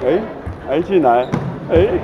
哎，进来，哎。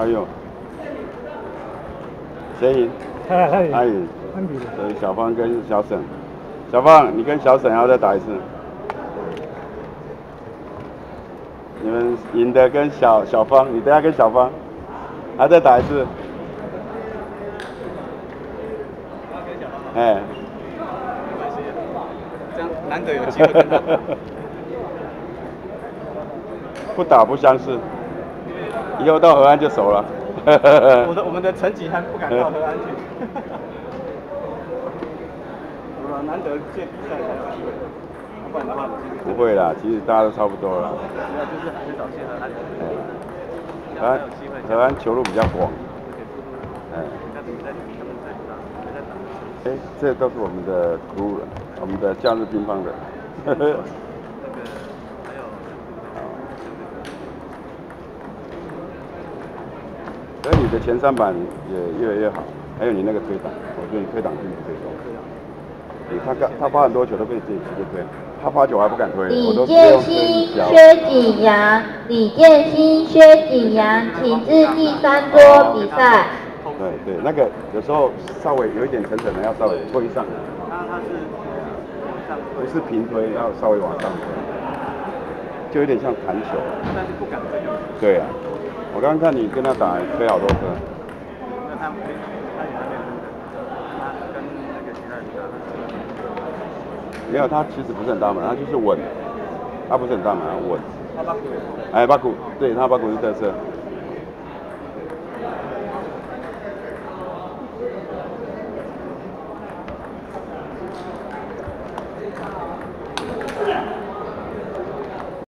哎呦，谁赢？他赢。所以小芳跟小沈，小芳，你跟小沈要再打一次。你们赢的跟小小芳，你等下跟小芳，还再打一次。哎。这样难得有机会。不打不相识。以后到河岸就熟了。我的我们的成绩还不敢到河岸去。难得见比赛才有机会，不然的话不会啦，其实大家都差不多了。河岸。河岸河岸球路比较广。哎。哎，这都是我们的 crew 了，我们的假日乒乓的。所以你的前三板也越来越好，还有你那个推挡，我觉得你推挡并不推动。对，他刚他发很多球都被自己直接推，他发球还不敢推，李建新、薛景阳，李建新、薛景阳，请至第三桌比赛。对对，那个有时候稍微有一点沉沉的，要稍微推上。他他是不是平推，要稍微往上推，就有点像弹球。但是不敢推。对啊。我刚刚看你跟他打，飞好多颗。没有，他其实不是很大嘛，他就是稳，他不是很大嘛，稳。他八股。哎，八股，对他八股是特色。